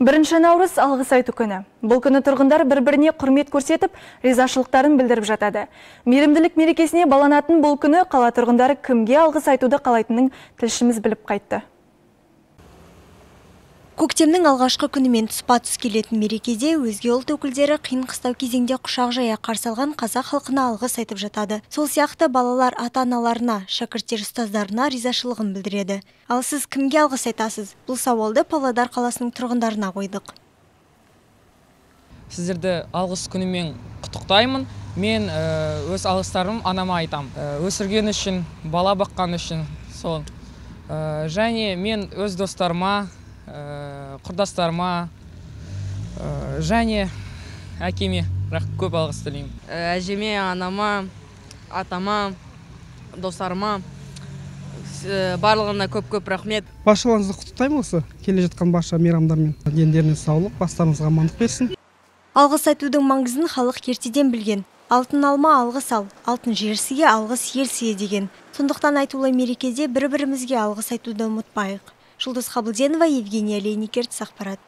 Бірінші наурыз алғыс айту күні. Бұл күні тұрғындар бір-біріне құрмет көрсетіп, ризашылықтарын білдіріп жатады. Мейірімділік мерекесіне баланатын бұл күні қала тұрғындары кімге алғыс айтуды қалайтынын тілшіміз біліп қайтты. Көктемнің алғашқы күнімен тұспа тұс келетін мерекеде өзге ұлт өкілдері қиын қыстау кезеңде құшақ жая қарсы алған қазақ халқына алғыс айтып жатады. Сол сияқты балалар ата-аналарына, шәкірттер ұстаздарына ризашылығын білдіреді. Ал сіз кімге алғыс айтасыз? Бұл сауалды Павлодар қаласының тұрғындарына қойдық. Сіздерді алғыс күнімен құттықтаймын. Мен өз алғыстарым анама айтам. Өсірген үшін, бала баққан үшін сол. Және мен өз достарыма, құрдастарыма және әкеме көп алғыс тілеймін. Әжеме анама атама достарыма барлығына көп көп рахмет. Баршаларыңызды құттықтаймын осы. Келе жатқан барша мейрамдармен дендеріне саулық бастарыңызға амандық берсін. Алғыс айтудың маңызын халық ертеден білген. Алтын алма алғыс ал алтын жерсіге алғыс ерсіге деген. Сондықтан айтулы мерекеде бір бірімізге алғыс айтуды ұмытпайық. Жұлдыз қабылденова евгения леникерт ақпарат